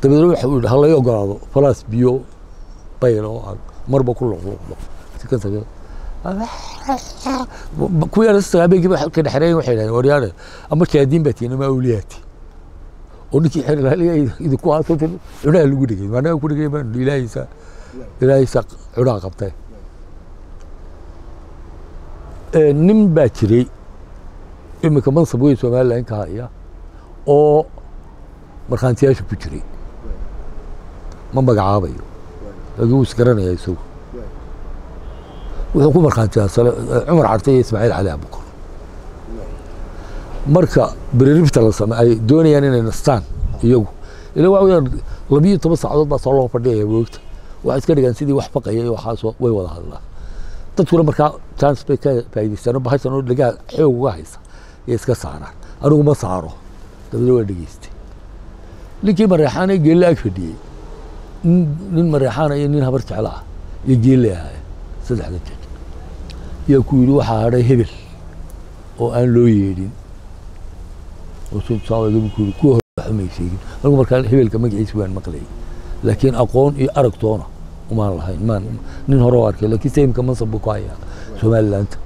dabeedna waxa uu yidhi halay ogolaado falaas biyo bayl oo aan marba ku luqluqdo. Si ka taga kuwii arasta habeenkiiba ka dhexreeyeen waxay dhahdeen waryaane ama jaadiin baa tihiin ama awliyaati. Oo ninkii xer ilaaliya idinku haasatan cunaha lagu dhigay. Maanaga ku dhigay baan ilaahaysa ilaahaysa cunaha qabtay. Nin baa jiray iminka mansab weyn somaliland ka haya oo markhaantiyaasha ku jiray ma magacaabayo laakiin wuu isgaranayaa isagu wuxuu ku markhaantiyaa cumar carte iyo ismaaciil cali abukar marka beriribta la same ay doonayaan inay nastaan iyagu ila waxa weyaan labiyo toban saacadood baa soo loo fadhiyaya moogta waxay iska dhigaan sidii wax baqaya iyo waxaasoo way wada hadlaan dadkuna markaa chance bay ka faa'idaystaan oo bahashan oo dhagaa xoog uga haysa iyo iska saaraan anigu ma saaro dabadna waa dhegeystay ninkii mareexaana geelle ag fadhiyey nin mareexaana iyo nin habar jeclo ah iyo geelle ahaya saddexda jeer yaa ku yidhi waxaa hadhay hebel oo aan loo yeedhin kuwa sheegin anigu markaa hebelka magaciisa waan maqlayay laakiin aqoon iyo aragtoona umaan lahayn nin hore oo arkay laakiin sayimka mansab buu ku hayaa somalilaanta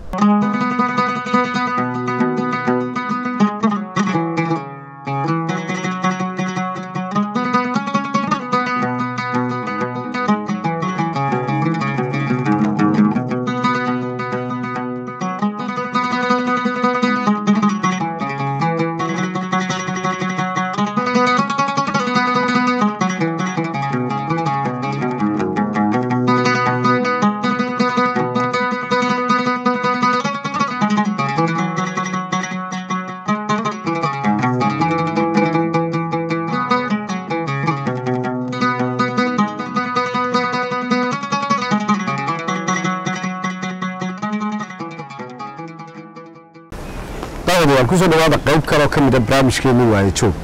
kaloo ka mida barnaamijkeeni waaye joog.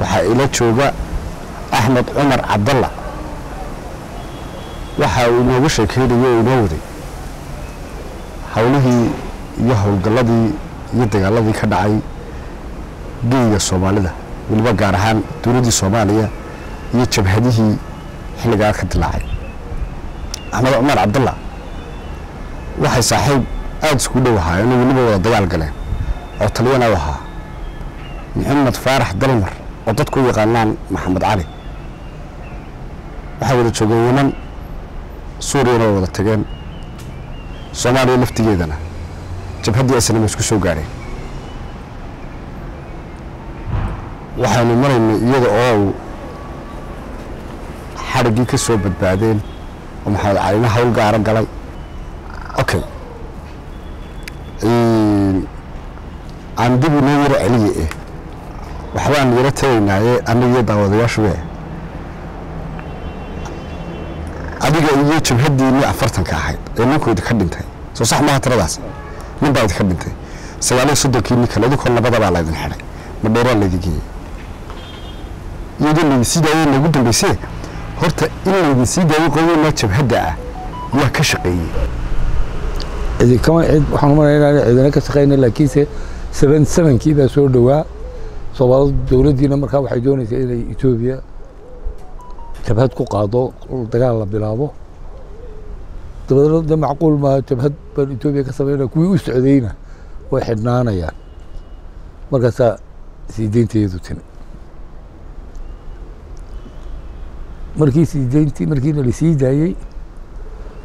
Waxaa ila jooga axmed cumar cabdalla waxa uu inooga sheekeynayo oo inoo waday. Howlihii iyo howlgalladii iyo dagaaladii ka dhacay geyiga soomaalida weliba gaar ahaan dowladdii soomaaliya iyo jabhadihii xilligaa ka dilaacay. Axmed cumar cabdalla waxay saaxiib aada isku dhow ahaayeen oo weliba wada dagaal galeen oo taliyana u ahaa maxamed faarax dalmar oo dadku u yaqaanaan maxamed cali waxay wada joogeen yeman suuriyana way wada tageen soomaaliya laftigeedana jabhaddii asnama isku soo gaadheen waxaynu maraynay iyada oo xadhiggii ka soo badbaadeen oo maxamed calina hawl gaaro galay. Okay aan dib inoo yaro celiye eh waxbaan yaro tagaynaaye anigiyo daawadayaashuwe adiga iyo jabhaddiinii afartanka ahayd ee ninku idinka dhintay. Soo sax maaha tiradaas. Nin baa idinka dhintay. Sagaaliyo soddonkii nin kale idinkoo labadabaa laydin xidhay. Madheeraa laydin geeyey. Iyadoo laydin sii daayey nagu dambaysee horta in laydin sii daayey qowdanaa jabhadda ah yaa ka shaqeeyey. Idinkama cid waxaan umalaya inaan ciidana ka shaqeyna laakiinse seven sevenkii baa soo dhowaa soomaalida dowladdiina markaa waxay doonaysaa inay etoobiya jabhad ku qaado dagaal la bilaabo. Dabadeedna de macquul maaha jabhad baan etoobiya ka sameynaya kuwii u socdayna way xidhnaanayaan. Markaasaa sii deynteedu markii sii markiina la sii daayey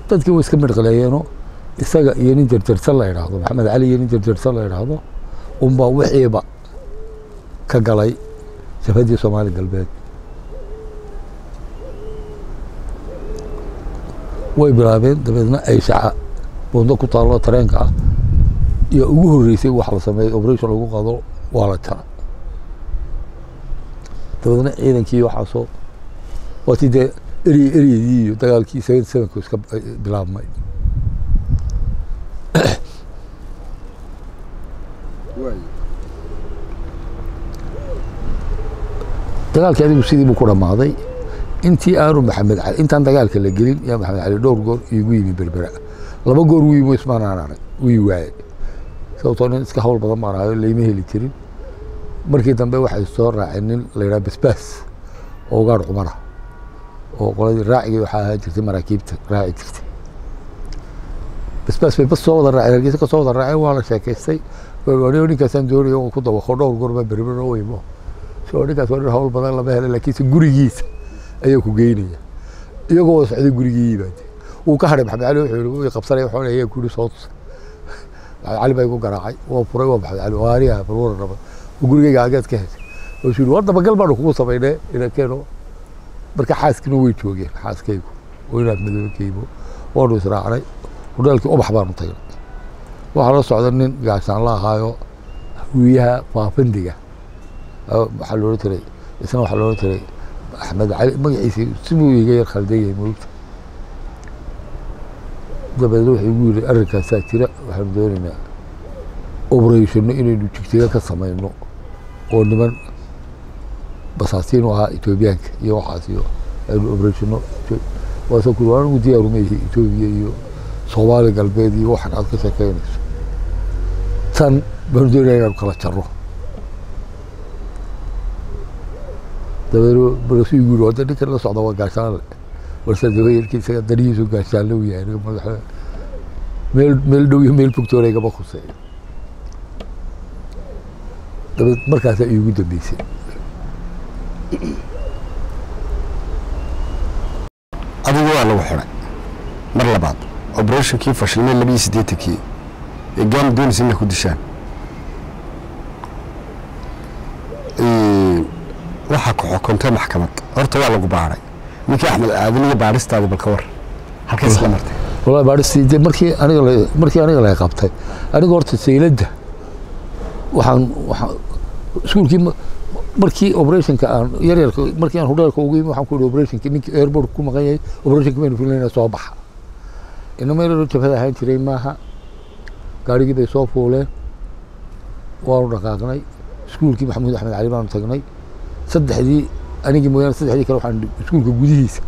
dadkii way iska midhqaleeyeenoo isaga iyo nin jarjarsan la idhaahdo maxamed cali iyo nin jarjarsan la idhaahdo unbaa wixiiba ka galay jabhaddii soomaali galbeed. Way bilaabeen dabeedna ay shaca buundo ku taallo tareenka ah. Iyo ugu horreysay wax la sameeyey operation lagu qado waa la jara dabeedna ciidankii waxaasoo waatii dee erey ereydii iyo dagaalkii seven sevenku iska bilaabmay dagaalkii adigu sidii buu ku dhammaaday intii aanu maxamed cali intaan dagaalka la gelin yaa maxamed cali dhowr goor iigu yimi berbera. Laba goor wuu yimi ismaanaan arag wii waaye. Sababtoo nin iska hawl badan baan ahayo layma heli jirin markii dambe waxay soo raaceen nin la yidhaha basbaas oo gaar cumara oo qoladii raacigii waxaa ahaan jirtay maraakiibta raaci jirtay. Basbaas bay bas soo wada raaceen hargeysa ka soo wada raaceen waa la sheekaystay. Ninkaasaan doonaya oo ku dabaqo dhowr goorma berber oo imo so ninkaas waa nin hawl badan lama helo laakiinse gurigiisa ayaa ku geynaya iyagoo socday gurigii yimaade wuu ka hadhay maxamed cali wuxuu yihi wuu qabsanay waxaan ayaa ku yihi soo tusa maxamed cali baa igu garaacay waa furay waa maxamed cali waariya balwara raba gurigayga ageed ka heshay wuxuu yihi war dabagal baanu kugu samaynay inakeeno marka xaaskina way joogeen xaaskaygu. Oo inaad madoobakaybo waanu israacnay. Hudheelkii ubax baanu tagnay. Waxaa la socda nin gaashaan la ahaayo hawiyaha faafandiga waxaa loola tiray isna waxaa loola tiray axmed cali magaciisi sibuu iga yar moogta doonaynaa obrayshano inaynu jigjiga ka samayno oo niman basaasiin u ahaa etoobiyaanka iyo waxaas iyo aynu soomaali galbeed iyo waxan aad ka sheekeynayso. Tan baanu doonaya inaanu kala jarro dabeedna markaasuu igu yiri hadda ninkan la socda waa gaashaanle balse dabayarkii isaga danihiisu gaashaanle u yahay aniga madaxa meel meel dhow iyo meel fogtoona igama khuseeyo dabeed markaasaa iigu dambeysay adigu waa lagu xidhay mar labaad oberatinkii fashilmay labiiyo siddeetankii ee gaani doonaysa inay ku dishaan xukuntay maxkamad. Horta waa lagu baadhay ninkii axmed aadan iyo baadhistaadi bal ka war. Halkay isla martay. Wallahi baadhistii dee markii aniga markii aniga la qabtay aniga horta sayladda waxaan waxaan iskuulkii ma- markii operationka aan yar markii aan hudheelka ugu yimi waxaan ku yihi operationka ninkii airport ku maqan yahay operationka maynu filayna soo baxa. Inama yaroo jabhada ahaan jiray maaha gaarigii bay soo fuuleen waanu dhaqaaqnay iskuulkii maxamuud axmed cali baanu tagnay saddexdii anigii mooyaane saddexdii kale waxaan iskuulka gudihiisa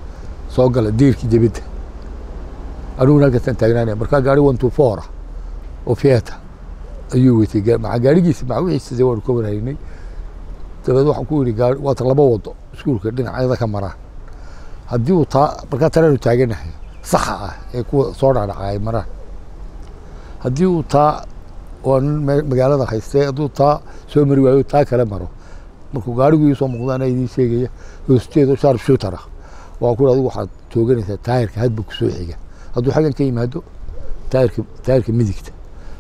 soo gala deerkii debedda aniguna halkaasaan taagnaanaya markaa gaari one two four ah oo fiata ayuu watay maca gaarigiisa maca wixiisa dee waanu ka warhaynay dabeed waxaan ku yidhi gaari waata laba wado iskuulka dhinacyada ka maraan haddii uu taa markaa tanaanu taaganahay saxa ah ee kuwa soo dhacdhaca ay maraan haddii uu taa waa nin me- magaalada haystee hadduu taa soo mari waayo taa kale maro markuu gaarigu ii soo muuqda anaa idiin sheegaya hoosteeda sharp shooter ah waa ku adigu waxaad tooganaysaa taayirka hadba ku soo xiga hadduu xaggan ka yimaado taayirka taayirka midigta.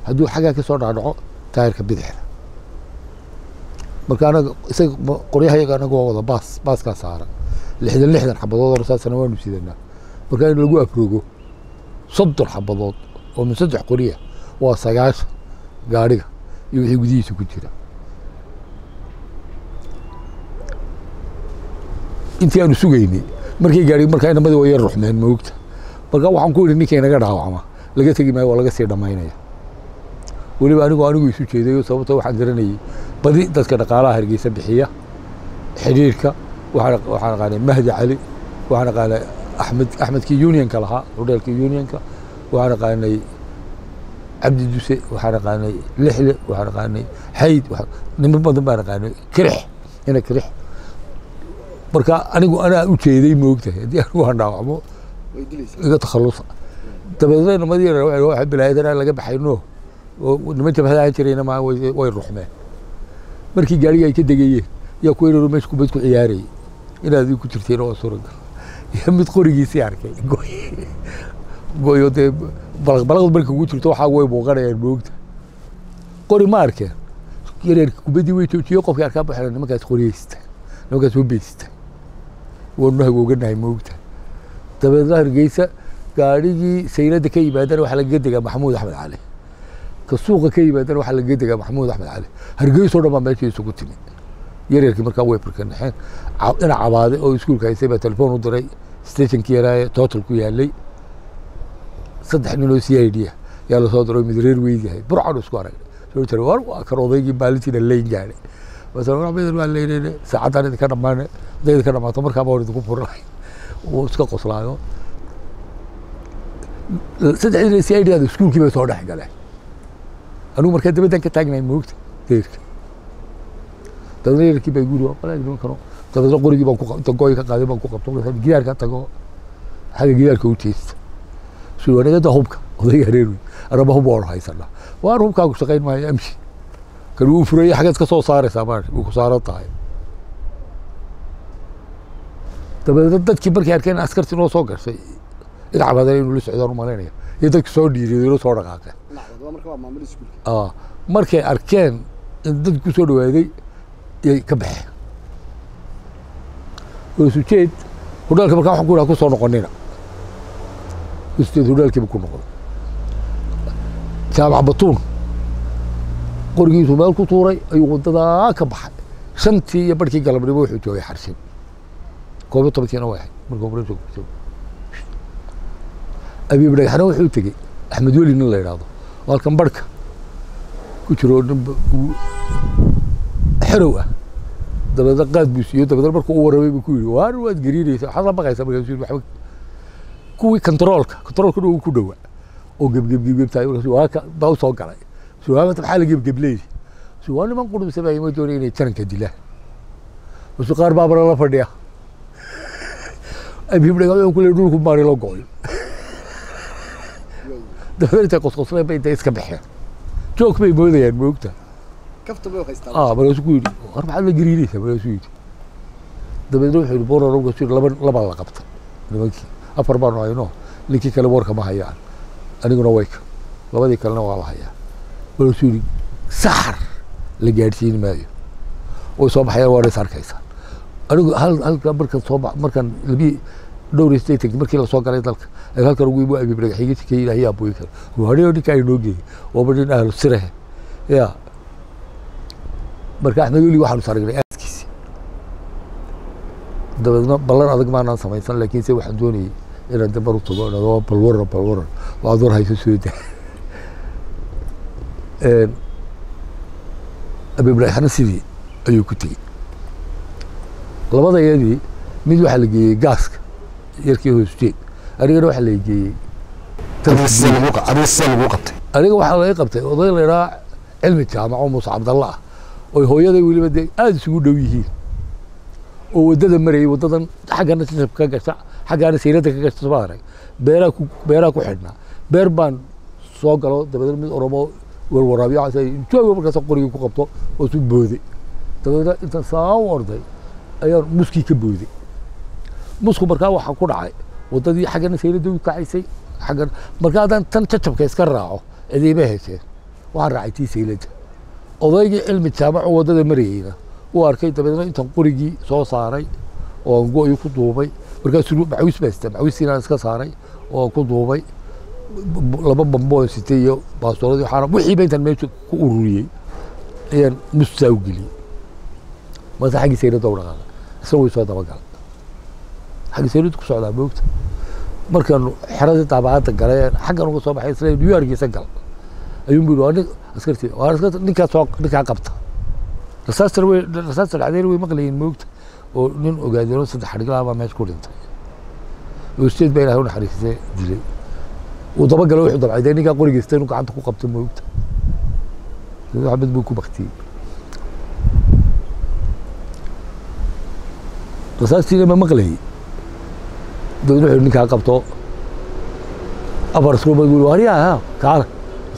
Hadduu xaggan ka soo dhacdhaco taayirka bidixda marka anaga isaga qoryahayaga anaga waa wada baas baaskaa saaran lixdan lixdan xabadood hore saasana waanu sidanaa marka in lagu afrogo soddon xabadood oo min saddex qoriya waa sagaashan gaadhiga iyo wixii gudihiisa ku jira intii aanu sugaynay. Markii gaadhi markaa inamadii waa yar ruxmeen moogta marka waxaan ku idhi ninkii naga dhaawacma laga tegi maayo waa laga sii dhammaynaya. Weliba anigu anigu isu jeedayo sababto waxaan garanayay badi dadka dhaqaalaha hargeysa bixiya xidhiirka waxaan aqaanay mahdi cali waxaan aqaanay axmed axmedkii unionka lahaa hudheelkii unionka. Waxaan aqaanay cabdi duse waxaan aqaanay lixle waxaan aqaanay xayd niman badan baan aqaanay. Kirix ina kirix marka anigu anaa u jeeday moogtahay haddii anigu aan dhaawacmo iga takhalusa dabeedna nimadii yar waxa bilaayadanaa laga baxayno. Oo niman jabhadahan jirayna maa way ruxmeen markii gaariga ay ka degayeen yaa ku yaroo meesha kubad ku ciyaarayay inaad ku jirteen oo suuragal yaa mid qorigiisii arkay. Goy goyo dee balaq balaqdu marka kugu jirto waxaa way muuqanayaan moogta qori ma arkeen. Yareerka kubaddii way joojiyey qofkii arkaa baxeen nimankaas qoriyeysta nimankaas wabeysta waanu hagooganahay moogta dabeedna hargeysa gaadhigii sayladda ka yimaadana waxaa lagaga degaa maxamuud axmed cali. Ka suuqa ka yimaadana waxaa lagaga degaa maxamuud axmed cali. Hargeysoo dhan baa meesha isugu timi. Yaryarkii markaa way farkanaxeen dhinac cabaade oo iskuulka haystay baa telefoon u diray. Stationkii yaraaye total ku yaalay saddex nin oo c i d ah yaa la soo diray mid reer weyd yahay burcaan isku arag soo jira war waa kan odaygii maalintiina waa leynayne saacaddan idinka dhammaane hadday idinka dhammaato markaaba waan idinku furnahay wuu iska qoslaayo saddex nin c i d ada iskuulkii bay soo dhex galeen anigu markaa dabaddan ka taagnahay moogta deerka dadna yarkii baa guri walaal nimankano dabeedna qorigii baan ku qa- inta gooyi ka qaaday baan ku qabto gidaarka tago xagga gidaarka u jeesta suu wanagada hubka odayga hareer wey araba hub waan haysana waan hubkaagu shaqayn maayo amshi kan wuu furaya xaggeed ka soo saaraysaa maa wuu ku saaran tahay dabeedna dadkii markay arkeen askartii noo soo gashay dhinac badan inuu la socdaan u malaynaya iyo dadki soo dhiiriday inoo soo dhaqaaqeen markay arkeen in dad ku soo dhawaaday yay ka baxeen wasujeed hudhaalka markaa waxaan ku dhaha ku soo noqonina wasujeed hudhaalkiiba ku noqday jaamac batuun qorigiisu meel ku tuuray ayuu wadadaa ka baxay. Shantii iyo barhkii galabnimo wuxuu joogay xarshin koob iyo tobankiina way ahayd markuu abiib dhagaxna wuxuu tegey axmed weli nin la yidhaahdo oo halkan barhka ku jiro nin xerow ah. Dabeedna qaad buu siiyo dabeedna markuu u warramay buu ku yidhi waar waad gariiraysa waxaad la baqaysaa markaasuu yidhi waxba kuwii kontaroolka kontaroolka dhow ku dhowaa. Oo gebgebgebgebtahay markaasuu waa ka soo galay suu waa mata maxaa la gebgebleydi suu waa niman qudhumsa baa ima doonay inay jananka dilaan masuu qaar baa bara la fadhiya abiib dhagaxuu ku leeyahay dhulku maari la go'ay dabeedna intay qosqosleen bay intay iska baxeen joog bay moodayaan moogta ah markaasuu ku yidhi war maxaad la gariiraysaa markaasuu yidhi dabeedna wuxuu yidhi borar markaasuu yidhi laba labaa la qabtay nimankii afar baanu hayno ninkii kale warka ma hayaan aniguna wayka labadii kalena waa la hayaa markaasuu yidhi saxar la gaadhsiin maayo way soo baxayaan waana is arkaysaa anigu hal halka markan soo markan labi dhowr siddeetanki markii la soo galay dalka ee halkan ugu imu abiib dhagaxigisi ka ilaahay aaboyi kara hadhiyo ninka ay noo geeyey waaba nin ahlu sirehe ya marka axmed weli waxaanu saragnay aaskiisi dabeedna ballan adag maanaan samaysan laakiin se waxaan doonayay inaan dambar u tago balwaran balwaran oo aad hayso soo daa abiib dhagaxna sidii ayuu ku tegey. Labada iyadii mid waxaa la geeyey gaaska yarkii hoosjeed anigana waxaa la geeyey aniga waxaa laga qabtay oday la idhaha cilmi jaamac oo muuse cabdalla ah oy hooyaday weliba dee aada isugu dhow yihiin oo waddada marayay waddadan xaggana sisab ka gasha xaggaana sayradda ka gasha soo arag. Beeraa ku xidhnaa. Beer baan soo galo dabeedna mid oromo jooga markaas qorigii ku qabto oo su booday dabeedna intaan saa u orday ayaan muskii ka booday musku markaa waxaa ku dhacay waddadii xaggana sayradda u kacaysay xaggan markaa haddaan tan jajabka iska raaco cidiima hesheen waxaan raacay tii sayladda odaygii cilmi jaamaco waddada marayeyna uu arkay dabeedna intaan qorigii soo saaray oo aan go-ii ku duubay markaasuu macawis baa sita macawistiinaan iska saaray oo aan ku duubay laba bambo oo sitay iyo baastooladii waxaana wixiiba intaan meesha ku ururiyey ayaan mustaa u geliyey marka xaggii sayladda u dhaqaaqay isna way soo dabagalay. Xaggii sayladda ku socdaa moogta markaanu xeradii daabacadda galay xaggan uga soo baxay isla new yorkiisa gal. Ayuun bu yidhi waa askartii waa askarta ninkaa soo ninkaa qabta. Rasaastan way rasaasta dhacdeen way maqlayiin moogta oo nin ogaadeenoo saddex xadhiglaa baa meesha ku dhintay. Oosteed baa ilahay u naxariistay dilay uu dabagalo wuxuu dabcay dee ninkaa qorigeystay inuu gacanta ku qabto moogta axmed buu ku baktiyey rasaastiina ma maqlayay dabeedna wuxuu ninkaa qabto afar suuma buu wariya ha kaala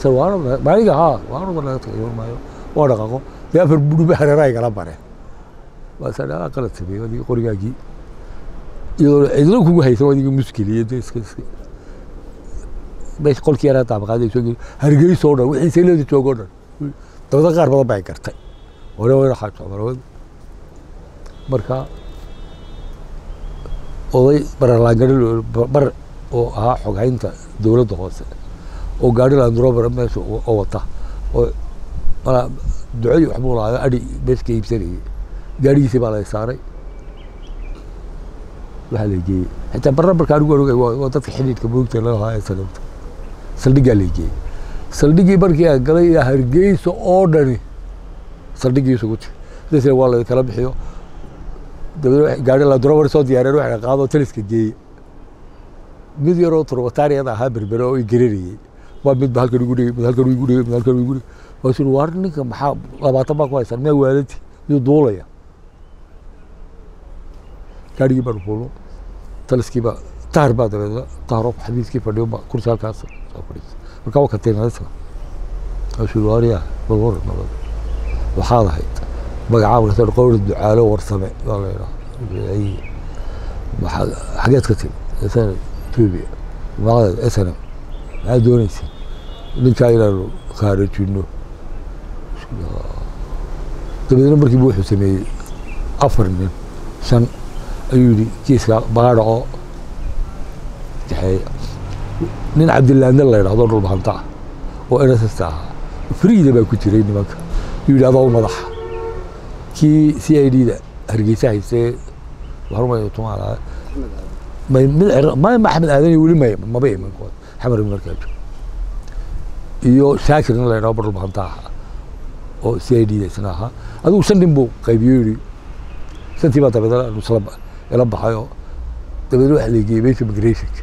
sar waana maaliga ha waana laga tagay maayo waa dhaqaaqo dee afar budhuba hareeraha igala bareen waa saa qalad sameeyey adiga qorigaagii iyadoo cidlo kugu haysan adiga muskiliyo dee iska iska meesha qolkii yaraa daabaqaaday soo geli hargeysa oo dhan wixii sayleeda jooga oo dhan dabada qaar badan baa ay gartay hore wayna xaajo cumar marka oday baralaangari bar oo ahaa xoghaynta dowladda hoose oo gaari landrover meesha oo wata oo ducadii waxbuu lahaa adhi meesha ka iibsanayay gaarigiisii baa la saaray waxaa la geeyey xitaa barra marka anigu anugay waa dadka xidhiidhka moogta lalahaa ee sanabta saldhiggaa la geeyey saldhiggii markii aan galay ilaa hargeysa oo dhani. Saldhiggii isugu ti. Waa la kala bixiyo? Dabeedna gaari landrover soo diyaareen waxay qaado taliska geeye mid yaroo turbataariyada ahaa berbere oo i geranayey waa midba halkan igu dhigay mid halkan igu dhigay mid halkan igu dhigay. Waasuu waar ninka maxaa labaatan baa ku haysan? Miyaa waalanti miyuu duulaya. Gaadhigii baanu fuulno taliskiiba tahar baa dabeedna taharoo xabiiskii fadhiyo kursi halkaas markaa waa kateenadisna ashuu waariya bal war nabad waxaad ahayd magacaaba ka soo qowri ducaalo warsame baa la yidhaha maxaa xageed ka timi SNM etoobiya magaceeda snm maxaa doonaysa ninkaa inaanu khaarajino dabeedna markiiba wuxuu sameeyey afar nin shan ayuu yidhi kiiska baadha oo jaxeeya nin cabdilaande la yidhahdo dhulbahanta ah oo nss ahaa friida baa ku jiray nimanka. Yidhi adoo madaxa kii c i d da hargeysa cir- may maxamed aadan weli may maba iman xamar markaa joogo iyo shaakir nin la yidhahdo dhulbahanta ahaa oo c i d da isna ahaa adigu shan nin buu qaybiyo yidhi shantii baa dabeedna isla ila baxay oo dabeedna waxa la geeyey meesha migrationka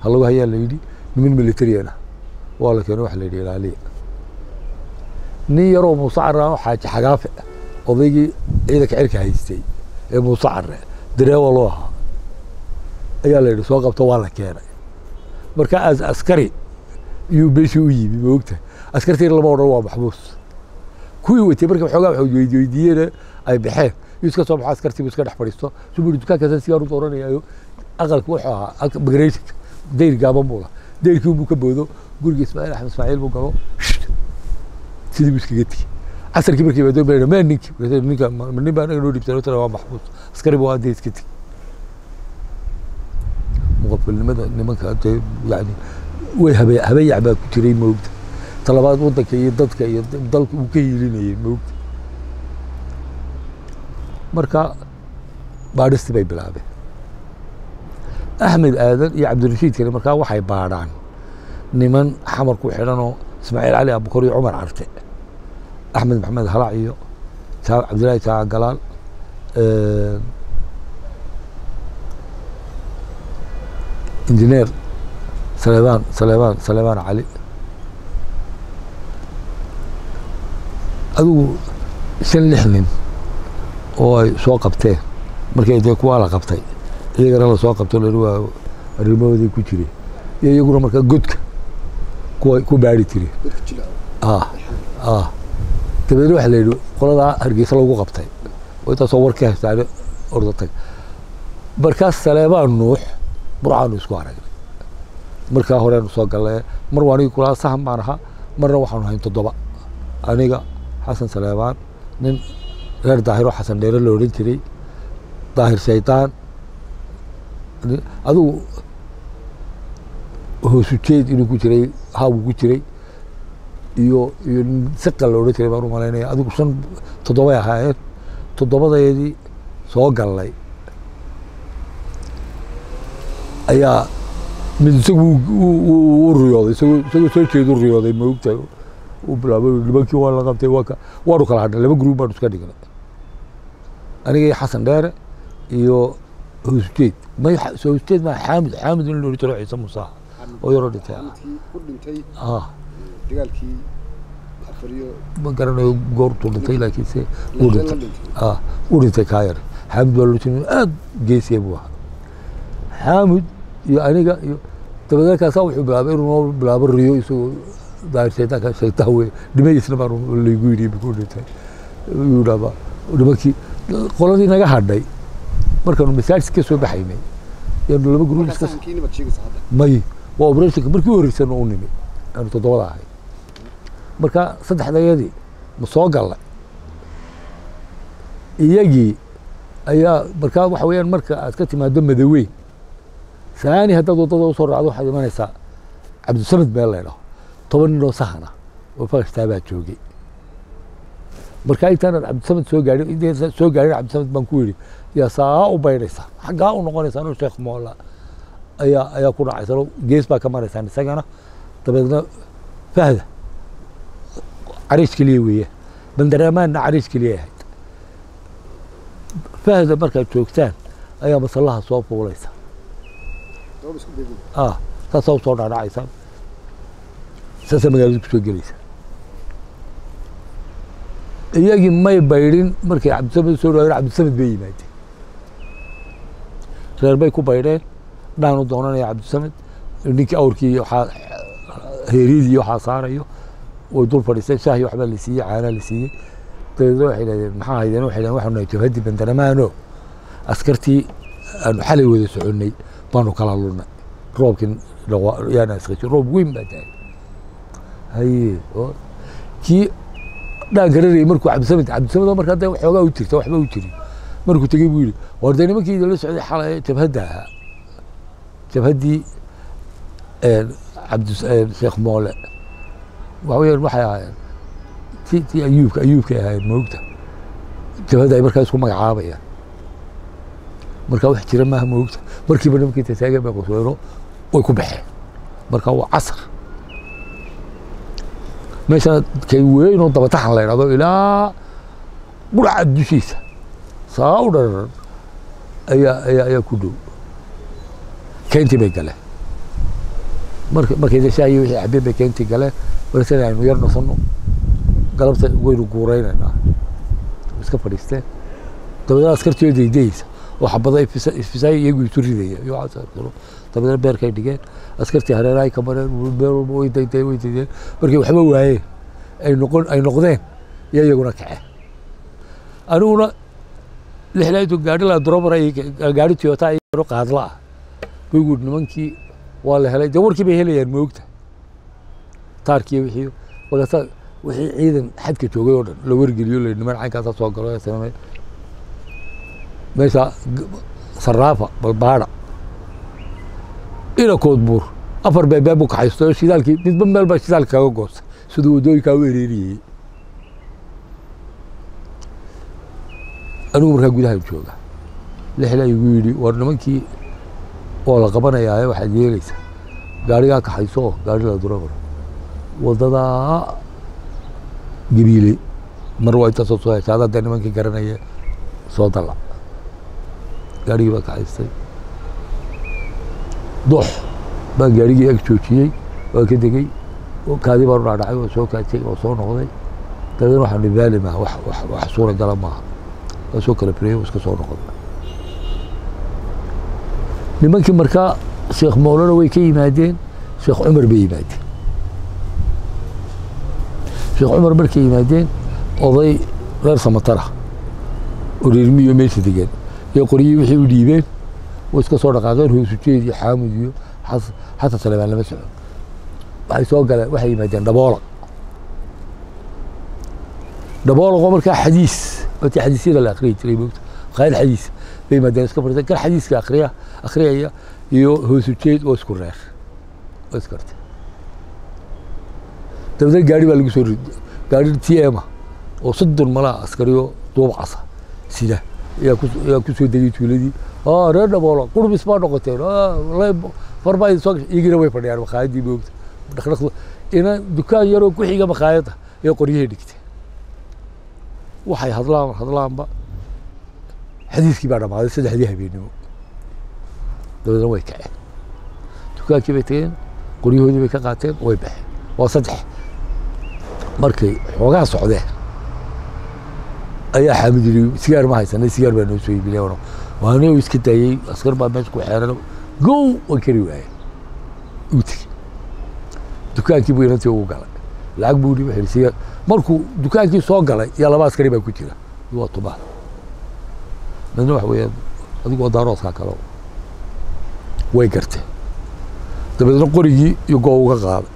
ha lagu hayaa la yidhi nimin militarian ah waa la keenay waxa la yidhi ilaaliya nin yaroo ah oo xaaji xagaafe. Odaygii ciidanka cirka haystay ee muuse carre dareewa loo ahaa. Ayaa la yidhi soo qabto waa la keenay. Marka as askari iyuu meeshii u yimi moogta askartiina lama odhan waa maxbuus. Kuwii watay marka waxoogaa wax weydiiyeen ay baxeen. Yuu iska soo baxo askartii buu iska dhex fadhiisto. Buu dukaankaasa sigaar u dooranayaayo aqalka wuxuu ahaa migrationka dayr gaaban buu lahaa dayrkii buu ka boodo guriga ismaaciil axmed ismaaciil buu galo sidii buu iskaga tigi casarkii markii baa doon mee ninkii ninka nin baa anaga noo dhibsanay tana waa maxbuus askari buu hadda iska tigi muqafilnimada nimanka yani way habe habeyac baa ku jiray moogta talabaad wadanka iyo dadka iyo dalka uu ka hiilinayay moogta marka baadhistii bay bilaabeen axmed aadan iyo cabdirashiidkani markaa waxay baadhaan niman xamar ku xidhanoo ismaaciil cali abukar iyo cumar carte axmed maxamed halac iyo cabdillaahi jaaca galaal injineer saleebaan saleebaan saleebaan cali adigu shan lix nin oo ay soo qabteen markay dee kuwaa la qabtay iyagana la soo qabto lani waa arrimahoodii ku jiray iyo iyaguna markaa godka kuwa ku baari jiray ah ah. Dabeedna waxa la yidhi qoladaa hargeysa lagu qabtay. Oo intaasoo warkii haystaane orda tag. Markaas saleebaan nuux burcaanu isku aragnay. Markaa horeanu soo galnay mar waa aniga kulaa sahan baan ahaa marna waxaanu hayn toddoba. Aniga xasan saleebaan nin reer daahiro xasan dheere la odhan jiray. Daahir shaydaan adigu hoosujeed inuu ku jiray haabuu ku jiray iyo iyo nin siqa la odhan jiray baan u malaynaya adigu shan toddobay ahaayeen toddobadeedii soo galnay ayaa mid isagu u- riyooday isagoo soo jeedu riyooday maogtahay uu bilaabay nimankii waa la qabtay waa waanu kala hadhnay laba gruub baanu iska dhignay aniga xasan dheere iyo hoosujeed may hoosujeed maa xaamid xaamid in odhan jiro ciise muuse ah oo yaroo dhintay. Ah. Ma garanayo goortuu dhintay laakiinse uu lixdan la dhintay. ah uu dhintay kaayar xaamid waa loo jeedaa aad geesiya buu ahaa. Xaamid iyo aniga iyo dabadeelkaasaa wuxuu bilaabay inuu noo bilaabo riyo isagoo daahir shaytaanka shaytaan wey dhimahiisna baan laygu yidhi ku dhintay. Yuu dhaaba nimankii qoladii naga hadhay markaanu masaajid ka soo baxaynay yaanu laba markaa iska may waa operationka markii u u nimi aanu toddobada ahay. Marka saddexdayadii ma soo gallay. Iyagii ayaa markaa waxa weeyaan marka aad ka timaado madaweyn saani haddaad waddada u soo raacdo waxaad imanaysaa cabdisamed meel laydhaho toban nin oo sahana oo fakashtaa baa joogay. Markaa intaanad cabdisamed soo gaadhin intaysan soo gaadhin cabdisamed baan ku yidhi yaa saa u baydhaysaa xaggaa u noqonaysaan oo sheekh moola ayaa ayaa ku dhacaysaan oo gees baa ka maraysaan isagana. Dabeedna fahda. Cariish keliya weeye. Bandaramaanna cariish keliya ahayd. Fahda markaad joogtaan ayaa masallaha soo fuulaysa. Ah saasaa u soo dhaadhacaysaan saasaa magaalada ku soo gelaysa. Iyagii may baydhin markay cabdisamed soo dhawaadeen cabdisamed bay yimaadeen reer ku baydheen dhaanu doonanaya cabdisamed ninkii awrkii waxaa heeryadii waxaa saarayo way dul fadhiisteen shaahi waxbaa la siiyey caanaa la siiyey dabeedna waxay dhahdeen maxaa haydeen waxay dhahdeen waxaanu nahay jabhaddii bandaramaano askartii aanu xalay wada soconnay baanu kala lunnay roobkii yaana isqashin roob weyn baa daay haye kii dhaanka rarayay markuu cabdisamed cabdisamed markaa dee waxoogaa u jirta waxba u jirin markuu tegey buu yidhi war dee nimankii idinla socday xalay jabhadda. Ahaa jabhaddii cabdi sheekh moole waxa weyaan waxay ahaayeen. Ti ti ayuubka ayuubkay ahaayeen moogta. Jabhadda ay markaa isku magacaabayaan. Markaa wax jira maaha moogta. Markiiba nimankii tasaageen bay qosweero way ku baxeen. Markaa waa casar. Meeshana kay weyn oo dabataxan la idhahdo ilaa quraca dushiisa saa u dhararan ayaa ayaa ayaa ku dhow keentii bay galeen marka markay dashaayi wixii cabeen bay keentii galeen balse aynu yar nasanno galabta waynu guuraynaynaa iska fadhiisteen dabeedna askartii oo deydeyeysa oo xabada ifisaay iyagu isu ridaya iyo waxaas arkano dabeedna beerkay dhigeen askartii hareerahay ka mareen meel walba way daydeen way daydeen markay waxba waayeen ay noqon ay noqdeen iyo iyaguna kaceen aniguna lixlaytu gaari la drobar ay gaari toyota ay qaadla ah baygu nimankii waa la helay dee warkii bay helayaan moogta taarkiiyo wixii wagata wixii ciidan xadka joogay oo dhan la wargeliyo la niman caynkaasaa soo galo ee samee meesha saraafa balbaada inakood buur afar beebee buu kaxaysto shidaalkii midba meel baa shidaalka kaga goostay siduu waddooyinkaa u ereeriyey anigu markaa gudahan jooga lixla igu yidhi war nimankii waa la qabanayaa waxaad yeelaysaa. Gaarigaa kaxayso oo gaari la durabaro wadadaa gabiile mar waa intaasoo soo hesha adaa dee nimankii garanaya soo dalac gaarigii baa kaxaystay doox baan gaarigii ag joojiyey waa ka degey kaadii baan u dhaadhacay waa soo kaajay waa soo noqday. Dabeedna waxaan ihi vaali maaha wax suura gala maaha. waa soo kala waa iska soo noqday nimankii markaa sheekh mawlana way ka yimaadeen sheekh cumar bay yimaadeen sheekh cumar markay yimaadeen oday reer samatara oo reer miyo meesha degeen iyo qoryihii wixii u dhiibeen way iska soo dhaqaaqeen hoosujeed iyo xaamud iyo xas- xasan salemaan lama socon waxay soo galeen waxay yimaadeen dhaboolaq dhaboolaqoo markaa xadiis watii xadiisyada la akriyi jiray moogta qaayad xadiis bay yimaadeen iska fadhiisteen kan xadiiska akriya akhriyaya iyo hoosujeed oo isku reer oo iskartay dabadeed gaari baa lagu soo rid gaari t m oo soddon malaa askariyo duub casa sida ayaa ku soo degay tuuladii. Aa reer dhaboolo qurbis baa noqoteen farbaa idin soo iyagina way fadhiyaan makhaayadii moogta dhaqdhaqdu ina dukaan yaroo ku xiga makhaayadda ee qoryahii dhigteen waxay hadlaan hadlaanba. Xadiiskii baa dhammaaday saddexdii habeennimo dabeedna way kaceen. Dukaankii bay tageen qoryahoodii bay ka qaateen way baxeen. Waa saddex. Markay xoogaa socdeen ayaa xaamid yidhi sigaar ma haysanay sigaar baa noo soo iibinay waani uu iska daayey askar baa meesha ku xeeran gow way kari waayeen. Uu tegey dukaankii buu inantii ugu galay lacag buu xiri sigaar markuu dukaankii soo galay yaa laba askari baa ku jira. Waa tumaa midna waxa weeyaan adigu waa daarooskaa kalo. Way garteen dabeedna qorigii iyo goo uga qaaday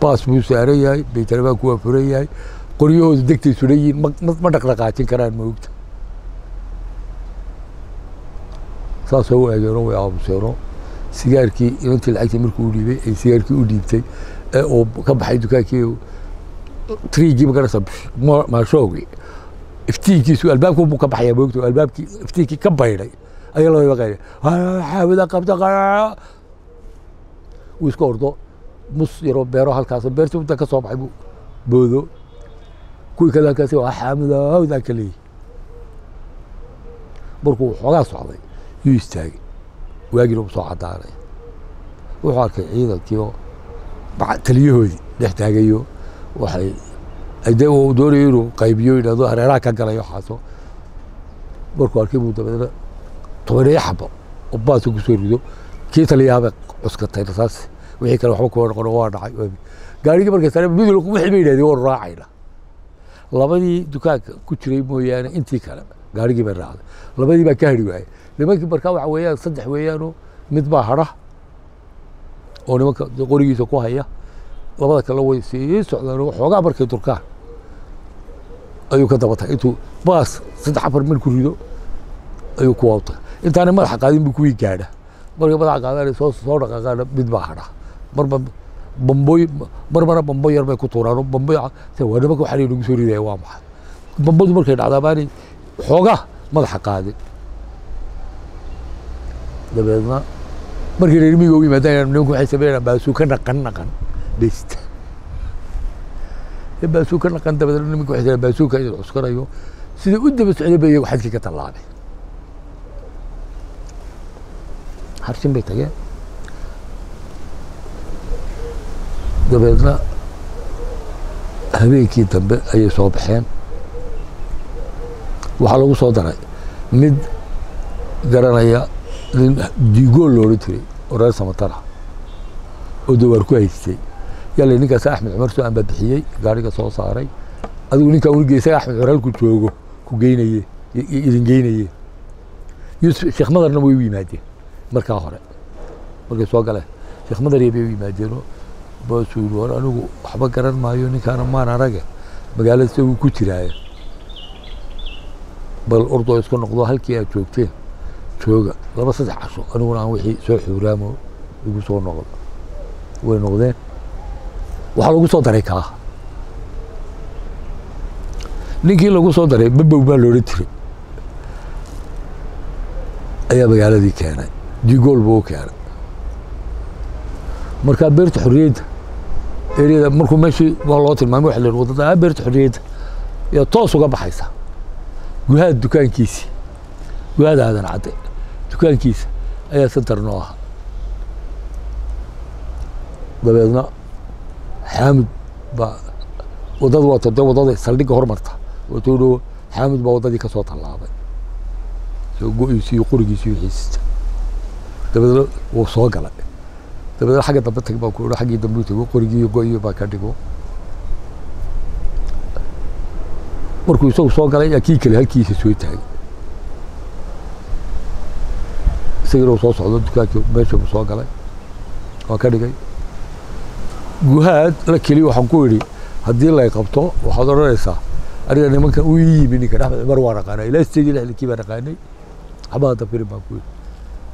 baas buu saaran yahay baytalamaan ku waa furan yahay. Qoryahooda degtay suran yihiin ma- dhaqdhaqaajin karaan moogta saasoo u eegeenoo way aamuseenoo sigaarkii inantii lacagtii markuu u dhiibay ay sigaarkii u dhiibtay ee uu ka baxay dukaankii triigii magarasa maashowgii iftiinkiisu albaabku buu ka baxaya moogto albaabkii iftiinkii ka baydhay. Ayaa loo baqaya xaawida qabta qaa wuu iska ordo. Mus yaroo beero halkaas beertii inta ka soo baxay buu boodo. Kuwii kale halkaasi waa xaamida hawdaa ka leeyihi markuu xoogaa socday yuu istaagay. Waagiina uu soo cadaanay wuxuu arkay ciidankii oo bac- taliyahoodii dhex taagayo waxay uu doonayo inuu qaybiyo yidhahdo hareeraha ka galay waxaaso markuu arkay buu dabeedna tobaneeyo xabo oo baasa ku soo rido. Kii taliyahabay cuskatay rasaas wixii kale waxba kuma noqon waa dhacay. Gaarigii markay sare midul wixii bay yidhahdeen waanu raacayna. Labadii dukaanka ku jiray mooyaane intii kale gaarigii bay raacday. Labadii baa ka hadhi waayey. Nimankii markaa waxa weeyaan saddex weeyaanoo mid baa hadha oo nimanka qorigiisa ku haya labada kale way sii socdaan oo xoogaa markay durkaan ayuu ka daba tagay intuu baas saddex afar mil ku rido ayuu ku wawtay intaanay madaxa qaadin buu kuwii gaadha. Markay madaxa qaadaan soo soo dhaqaaqaana mid baa hadha. Marba bamboy marmana bambo yar bay ku tuuraan oo bamboy waa nimanka waxaa nagu soo ridaya waa maxay? Bambadu markay dhacdaa baanay xoogaa madaxa qaadin. Dabeedna markii reer miyiga u yimaadaan nimanku waxay sameynayaan baasuuka naqan naqan. Best baasuuka naqan dabeedna nimanku waxay sameeyaan baasuuka inuu cuskanayo sida u daba socday bay iyagu xadkii ka tallaabay harshin bay tageen. Dabeedna habeenkii dambe ayay soo baxeen. Waxaa lagu soo daray. Mid garanaya nin diigool loola jiray oo reer samatara oo dawaar ku haystay yalla ninkaas axmed cumar amba bixiyey gaariga soo saaray. Adigu ninkaa uni geysay axmed cumar halku joogo ku geynaye idin geynaye. Yuusuf sheekh madarna way u yimaadeen markaa hore. Markay soo galeen. Sheekh madar bay u yimaadeenoo baasuu yidhi war anigu waxba garan maayo ninkaana maan arage magaalada isaguu ku jiraaya bal ordoo iska noqdo halkii aad joogteen jooga laba saddex casho aniguna aan wixii soo xuuraamo igu soo noqdo way noqdeen waxaa lagu soo daray kaa ninkii lagu soo daray babow baa loodhan jiray ayaa magaaladii keenay digool buu u keenay markaa beerta xorriyadda eriyada markuu meeshii waa loo tilmaamay waxa la waddada beerta xorriyadda yaa toos uga baxaysa guhaad dukaankiisii guhaad aadan dukaankiisa ayaa santar noo ahaa dabeedna xaamid baa waddada wato dee waddada saldhigga hormarta watuu dhow xaamid baa wadadii ka soo tallaabay. Soo go-iisii iyo qorigiisii wixiisita dabeedna wuu soo galay. Dabeedna xagga dambe tag baa ku xaggii dambe u tago qorigii iyo go-iyo baa ka dhigo markuu isagu soo galay yaa kii kale halkiisa soo taagay isagina uu soo socdo dukaankii meesha buu soo galay. Waa ka dhigay. Guhaad la keliya waxaan ku idhi haddii lay qabto waxaad odhanaysaa aniga nimankan ii yimi ninkan axmed cumar waa naqaanaa ilaa sideed iyo lixdankii baa naqaanay xabaa dafirin baan ku yidhi.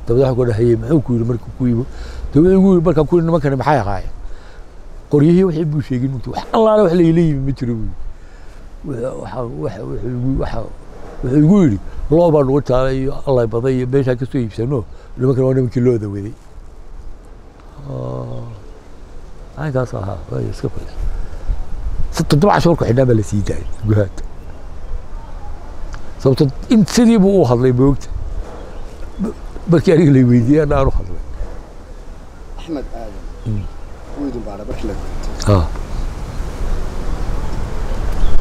Dabeed waxaan ku dhahayey muxuu ku yidhi marka ku yimi dabeed igu yidhi markaan ku yidhi nimankani maxay ahaayeen? Qoryihii wixii buu sheegin mugti wax allaale wax layla yimi ma jiro buu yidhi. Wuxuu igu yidhi loo baan ugu taalay iyo allay baday iyo meeshaan ka soo iibsano nimankan waa nimankii looda waday aynkaas ahaa way iska fadhiis toddoba casho markuu xidhnaa baa la sii daayay guhaad sababto in sidii buu u hadlay moogta markii aniga lay weydiiyey ana aan u hadlay. Axmed aadan wuu idin baadha markii la ah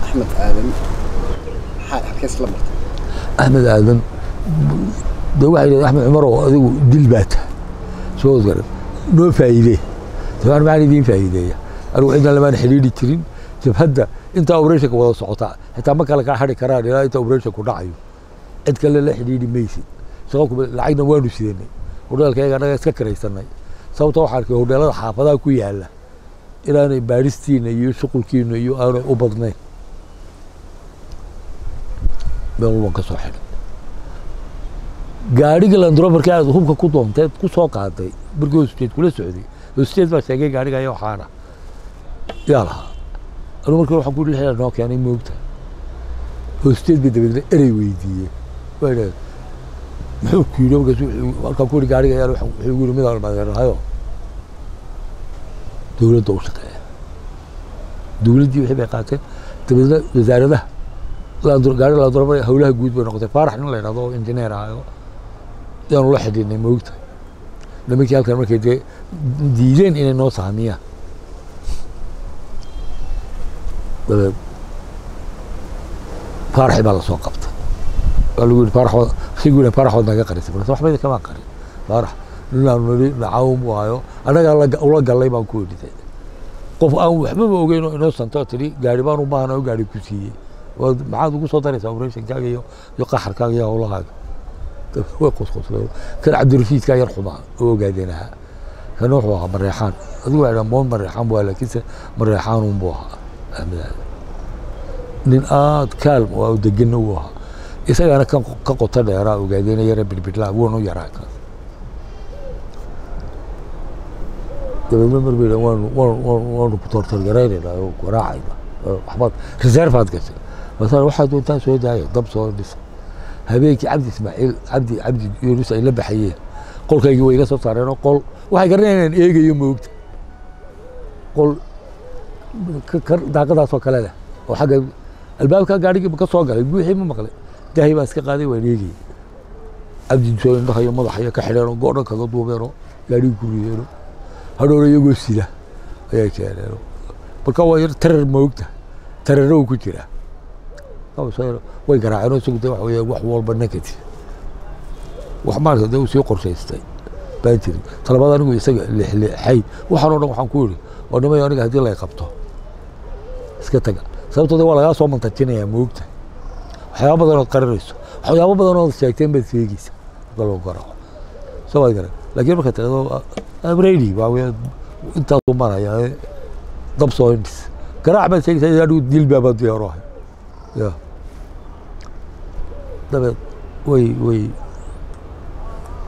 axmed aadan maxaa halkees la martay axmed aadan de waxay yidhahdeen axmed cumar oo adigu dil baa tahay soo garan noo faa'iidee dabaan maxaan idiin faa'iideeya anigu cidna lamaan xidhiidhi jirin jabhadda intaa operation-ka wada socotaa xitaa ma kale kaa xadhi karaan ilaa inta operation-ku dhacayo cid kale la xidhiidhi maysid shaqo kuma lacagna waanu sidanay hodheelka annaga iska kiraysanay sababta waxaa arkay hodheelada xaafadaha ku yaalla inaanay baadhistiina iyo shuqulkiina iyo aanay u badnayn meel walban ka soo xidhay. Gaadhiga landroverka aad hubka ku doonteed ku soo qaaday markii hosteed kula socday. Hosteed baa sheegay gaadhiga ayaa waxaana yaa lahaa. Anu marka waxaan ku lixda noo keenay moogta hoosteed bay dabeedna erey weydiiyey. Waa muxuu ku markaas halkaan ku yidhi gaariga yaal wuxuu igu yidhi midaan madeerahayo dowladda u shaqeeya. Dowladdii wixii bay qaateen dabeedna wasaaradaha gaari laanduraba howlaha guud bay noqotay. Faarax nin la yidhahdo oo injineer ahayo yaanu la xidhiidnay moogta nimankii halkan markay dee diideen inay noo saamiyaan dabeed faaraxi baa la soo qabtay. Waa lagu yidhi faarax waa- sigu yidhi faarax waad naga qarisay. Markaas waxba idinkamaa qarin faarax ninaanu nidhi nacaawun buu hayo annagaa la- ula gallay baan ku idhi qof aan waxbaba ogeyn oo inoo santo tidhi gaari baan u baahnaa oo gaari ku siiyey maxaad ugu soo daraysaa operationkaaga iyo iyo qaxarkaaga iyo howlahaaga way qosqosleen kan cabdirashiidkaa yar xumaa oo ogaadeen ahaa kana wuxuu ahaa mareexaan adigu waa idhaa moon mareexaan buu ahaa laakiinse mareexaanuun buu ahaa. Ahmadaada nin aad kaalm oo deganna uu ahaa. Isagaana kan ka qoto dheeraa ogaadeena yara birbidlaa wuuna u yaraa kaas dabeedna mar bay waanu waanu ku tortorgaraynaynaa oo garaacayna waxbaad reservaad gashay masala waxaad doontaan soo daaya dab soo dhisa habeenkii cabdi ismaaciil cabdi cabdi yunus ay la baxayeen. Qolkaygii way iga soo saareenoo qol waxay garanayaan eegayo moogta. Qol daaqadaasoo kale leh. Oo xagga albaabka gaadhigii ka soo galay buuxii ma maqlay. Daahi baan iska qaaday waan eegayay cabdi soo indhahayo madaxayo ka xidheenoo goodhan kaga duubeenoo gaadhigii ku rideeno hadhowna iyagoo sida ayay keeneen marka waa yar tarar moogta tararna uu ku jiraa way garaaceen oo de waxa weeye wax walba negative wax maarata dee uu sii qorshaystay baan jirin talabaad anigu isaga lixlixay waxaan oo dhan waxaan ku yidhi oo nimayo aniga haddii lay qabto iska taga sababtoo de waa lagaa soo mantajinayaa moogta waxyaaba badan ood qarinayso waxyaabo badan ood sheegteen baad sheegeysa marka lagu garaaco soo waad garan laakiin marka tagdo amrady waa weye intaasuu maraya dab soo indhis garaac baad sheegaysaa adigu dilbaabaad diyaaro ahay ya dabeed way way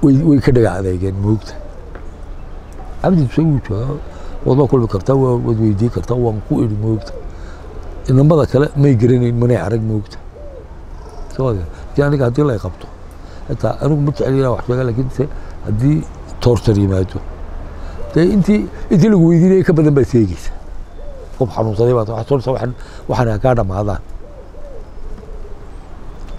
way way ka dhaga adeegeen moogta cabdi isagu jooga waad la kulmi kartaa waa waad weydiin kartaa waan ku idhi moogta inamada kale may garanayn manay arag moogta ti aniga haddii lay qabto xitaa anigu ma jecel inaan wax sheega laakiin se haddii toortar yimaado dee intii intii lagu weydiinaya ka badan baad sheegeysa qof xanuunsaday baad waxaan kaa dhamaadaan weligu toojir beriyaade may saacadee lagu baadhay ha ha way way way Hebel lagu- baqa-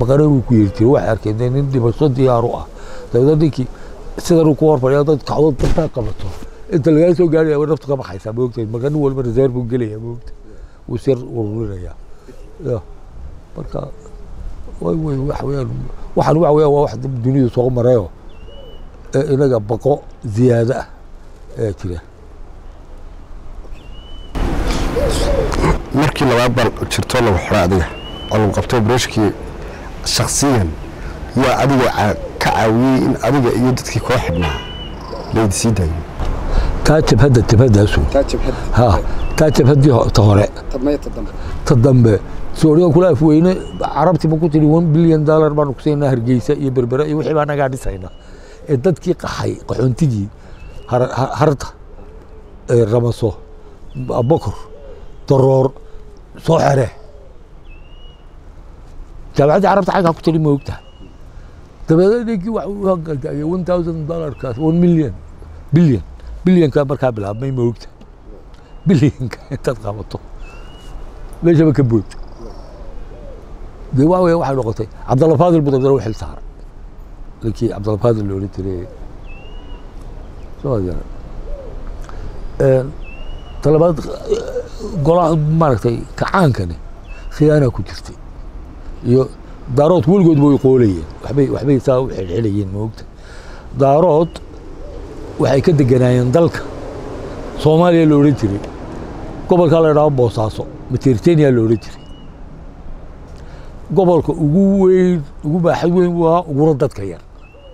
baqare buu ku yeeri jiray waxay arkeen nin dhimasho diyaar u ah dabeedna ninkii sidan uu ku horfadhiya dad kacdood bartaa qabato inta lagaa soo gaaraya way naftu ka baxaysaa moogtayd marka nin walba reserve buu gelaya moogta wuu sir ururinayaa ya marka way way waxa weeyaan waxaan waxa weeyaan waa wax dunidu soo marayo ee inaga baqo ziyaado ah ee jira markii labaad bal jirto lagu xidho adiga oo lagu qabto obreshkii shaksiyan yaa adiga ka caawiyey in adiga iyo dadkii koo xidhnaa laydi sii daayo. Taa jabhadda jabhaddaasu taa jabhad ha taa jabhaddii ta hore. Ta dambe. Sooriga kula afweyne carabtii ma ku tiri one billion dollar baanu kusiinaa hargeysa iyo berbere iyo wixii baa nagaa dhisayna ee dadkii qaxay qaxoontigii har- har- harta ee ramaso bokor daroor soo xere. Jaamacaddii carabta xaggaa ku tiri ma ogtaha dabeedna ninkii wax u hangaltaagay one thousand dollarkaas one million billion billionka markaa bilaabmay ma ogta billionka intaad qabato. Meeshaba ka bood dee waa weya waxay noqotay. Cabdalla faadil buu dabdana u xil saaray. Ninkii cabdalla faadil loola jiray talabaad golaha maaragtay kacaankani khiyaanaa ku jirtay. Iyo daarood weligoodba way qoolayeen waxbay waxbay saa u xilxilayeen moogta. Daarood waxay ka deganaayeen dalka. Soomaaliya la odhan jiray. Gobolkaa la idhaho boosaaso matertenia la odhan jiray. Gobolka ugu weyn ugu baaxad weyn ahaa uguna dadka yar.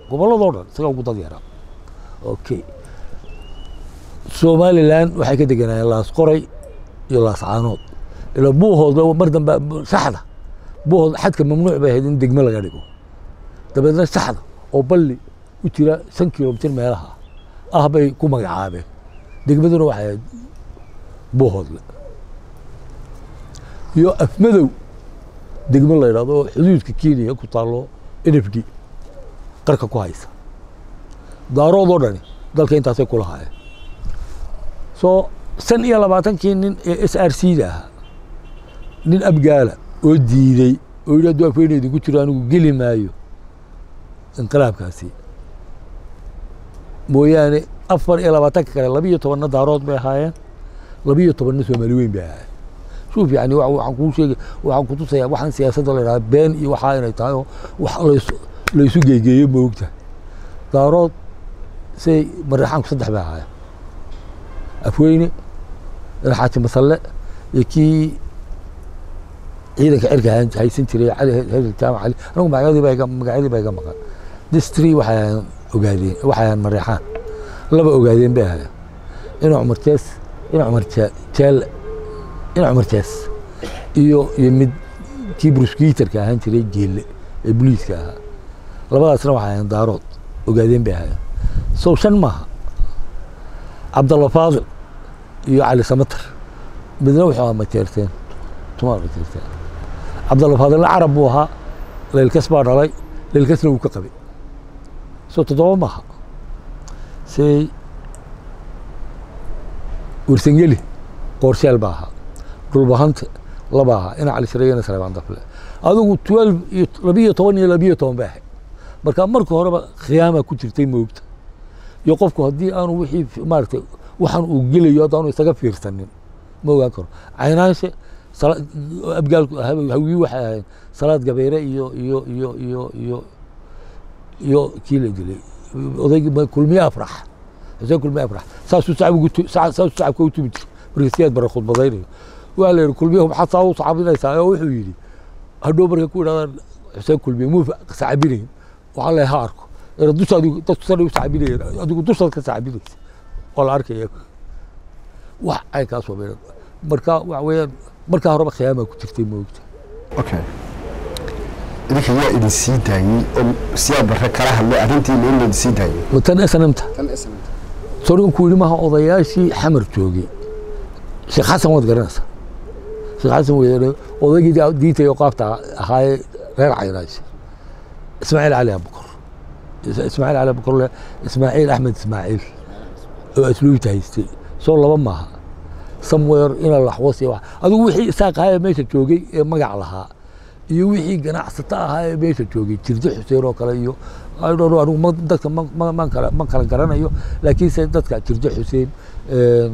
Gobolladoo dhan isaga ugu dad yaraa okay somalilan waxay ka deganaayeen laas qoray iyo laas caanood ila buuhoodba mar dambe saxda buuhood xadka mamnuuc bay ahayd in degme laga dhigo. Dabeedna saxda oo balli u jira shan kilomitir meelaha ah bay ku magacaabeen. Degmaduna waxay ahayd buuhoodle iyo afmadow degmo la yidhahdo oo xuduudka kenya ku taallo n f d qarka ku haysa. Daarood oo dhani dalka intaasay ku lahaayeen soo shan iyo labaatankii nin ee s r c da ahaa nin abgaala oo diiday oo yidhi hadduu afweyne idinku jiro anigu geli maayo inqilaabkaasi. Mooyaane afar iyo labaatanka kale labiyo tobanna daarood bay ahaayeen labiyo tobanna soomaali weyn bay ahaayeen. Shuuf yani wa- waxaan kuu sheegay waxaan kutusaya waxaan siyaasadda la yidhahda been iyo waxaa inay tahay oo wax laysu laysu geegeeyo moogta. Daarood say maraxaanku saddex bay ahaayeen afweyne xaaji masalle iyo kii ciidanka cirka haysan jiray cali jaamac cali. Anigu magacyadii baa iga maqan. Distri waxay ogaadeen waxay ahayn mareexaan. Laba ogaadeen bay ahaayeen. Ina cumar jees ina cumar Je- jeel ina cumar jees iyo iyo mid kii bruskiiterka ahaan jiray geelle ee booliiska ahaa. Labadaasna waxay ahayn daarood ogaadeen bay ahaayeen. Sow shan maaha cabdalla faadil iyo cali samatar midna wuxuu ahaa mateerteen tuma mateerteen cabdalla faadilna carab buu ahaa. Leylkas baa dhalay. Leylkasna wuu ka qabay soo toddoba maaha say wersangeli qoorshaal baa ahaa. Dhulbahante laba ahaa. Ina cali shareeyana saleebaan dafle adigu twelve iyo labiyo toban iyo labiyo toban bay ahayd marka marka horeba khiyaama ku jirtay moogta iyo qofku haddii aanu wixii maaragtay waxaan uu gelayo haddaanu isaga fiirsanin ma ogaan karo. Caynaanshe abgaalku hawii waxay ahayd salaad gabeere iyo iyo iyo iyo iyo iyo kii la dilay odaygii kulmiye afrax. Xuseen kulmiye afrax. Saasuu shacbigu tu- sa- saasuu shacabka u tumi jiray. Markii siyaad bare khudbadaynayo. Waa la yidhi kulmiye maxaad saa u sacabinaysaa oo wuxuu yidhi hadhow markay ku idhahdaan xuseen kulmiye muu sacabinayn waxaa la ha arko era dushaad dadku sana u sacabinayeen adigu dushaad ka sacabinaysa oo la arkaya wax ay kaa soo meeran marka waxa weeyaan markaa horeba khiyaamaa ku jirtay moogta okay idinka yaa idin sii daayey oo siyaa barre kala hadlay arrintiina in laydin sii daayey tan snmta tan ismid sorigan ku yidhi maaha odayaashii xamar joogay sheekh xasan waad garanaysaa sheekh xasan weeyaan odaygii daa- diinta iyo qaabta ahaayee reer caynaashi ismaaciil cali abukor Is- ismaaciil cali abukor le ismaaciil axmed ismaaciil oo asluubta haystay soo laba maaha somewhere ina laxwas iyo adigu wixii isaaq ahaa ee meesha joogay ee magac lahaa iyo wixii ganacsato ahaa ee meesha joogay jirdo xuseen oo kale iyo anigu ma- dadka ma- ma- man kala garanayo laakiinse dadka jirdo xuseen een,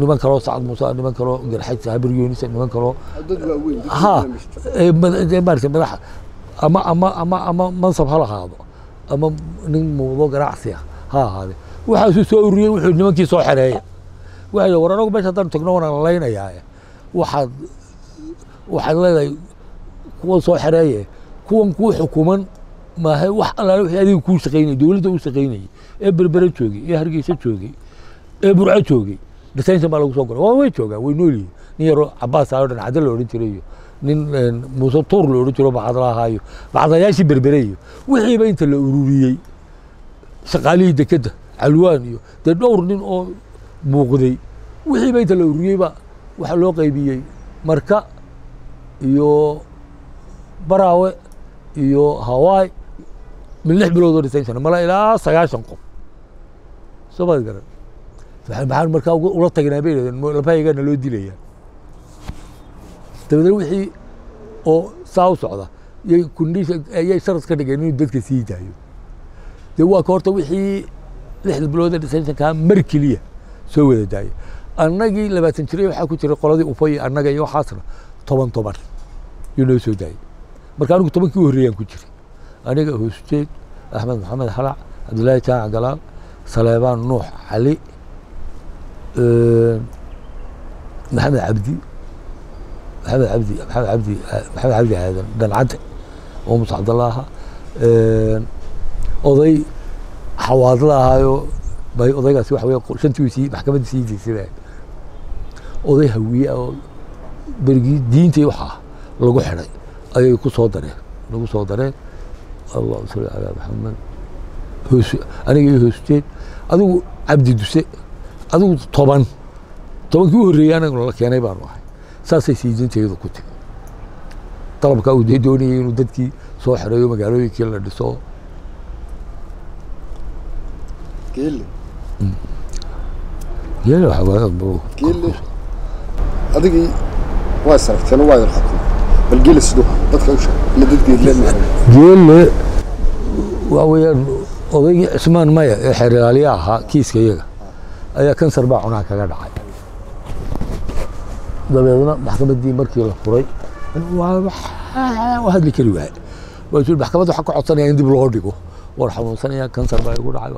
niman kaloo sacad muuse niman kaloo garxaj habir yunis niman kaloo ha maaragtay madax ama ama ama ama mansab ha lahaado ama nin muudo ganacsi ah ha ahaade waxaasuu soo ururiyey wuxuu nimankii soo xereeya waxay war anagu meesha haddaan tagno waan laynayaa waxaad waxaad leedahay kuwan soo xereeye kuwan kuu xukuman maahe wax allaale wixii adiga kuu shaqaynayay dowladda u shaqaynayay ee berbere joogay ee hargeysa joogay ee burco joogay. Detention baa lagu soo goray waa way joogaa way nool yihiin. Nin yaroo cabaas aa dhan cadde la odhan jiray nin een, muuse tuur la odhan jiro bacadla ahaayo bacdayaashii berbere iyo wixiiba inta la ururiyey. Shaqaalihii dekedda calwaan iyo dee dhowr nin oo muuqday. Wixiiba inta la ururiyeyba waxaa loo qaybiyey. Marka iyo baraawe iyo hawaai min lix bilood oo detention mala ilaa sagaashan qof. Soo maad garan. Maxaan markaa ula tagnaa bay yidhahdeen "Mo- lafahaygana loo dilayaa dabeedna wixii oo saa u socda yay condition ayay sharad ka dhigeen inuu dadka sii daayo. Dee waa ka horta wixii lixda bilood ee detentionkaa mar keliya soo wada daayay annagii labaatan jiray waxaa ku jiray qoladii ufay annaga iyo waxaasna toban toban yuu noo soo daayay. Marka anigu tobankii u horreeyaan ku jiray aniga hoosujeed axmed maxamed xalac cabdillaahi jaamac galaal saleebaan nuux cali maxamed cabdi maxamed cabdi maxamed cabdi maxamed cabdi aadan dhancadde oo muuse cabdalla ahaa oday xawaadla ahaayo bay odaygaasi waxa weeye shantii sii maxkamadda sii deysay baa oday hawiye oo berigii diintii waxa lagu xidhay ayay ku soo dareen lagu soo dareen allahuma salli calaa maxamed hoos aniga iyo hoosteed adigu cabdi duse adigu toban tobankii u horreeyey anaguna la keenay baanu ahay saasay siidinteedu ku timi dalabka uu dee doonayay inuu dadkii soo xereeyo magaalooyinkii la dhiso. Geele geelle adigii waa saragteen waa idin xukumay bal geelle siduu dadka u sheeg ila dad geelle ma arag geele waa weeyaan odaygii cismaan maya ee xeerlaaliya ahaa kiiska iyaga ayaa kansar baa cunaha kaga dhacay dabeedna maxkamadii markii la furay hadli kari waay. Waasu maxkamadda waxaan ka codsanaya in dib loo dhigo. War xanuunsanaya kansar baa igu dhacay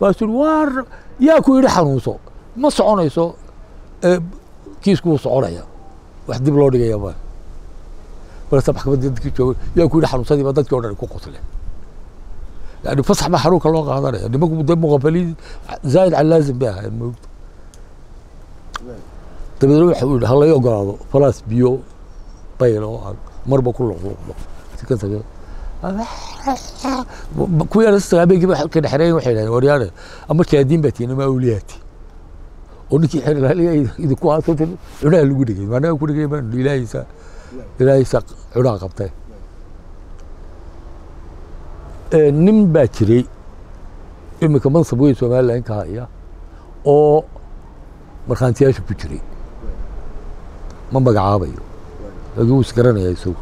waasu war yaa ku yidhi xanuunso ma soconayso kiiskuu soconaya wax dib loo dhigaya ma markaasa maxkamadda dadkii jooga yaa ku yidhi xanuunsadii baa dadkii o dhan ku qosleen yani fasax baa xanuunka loo qaadanaya. Nimanku de muqabaliin zaayid can bay ahaayeen moogta dabeedna waxa uu yidhi ha ogolaado falaas biyo bayl oo aan marba ku luqluuqdo kuwiyaana sagaabeenkiiba halka waxay dhahdeen waryaane ama kaadiin baa tiina maa uliyaati oo ninkii ah idinku haasata cunaha lagu dhegay maanaga ku dhegay baan ilaahaysa ilaahaysa cunaha qabtay. Nin baa jiray iminka mansab weyn somalilanka haya oo markhaantiyaasha ku jiray ma magacaabayo laakiin wuu isgaranayaa isagu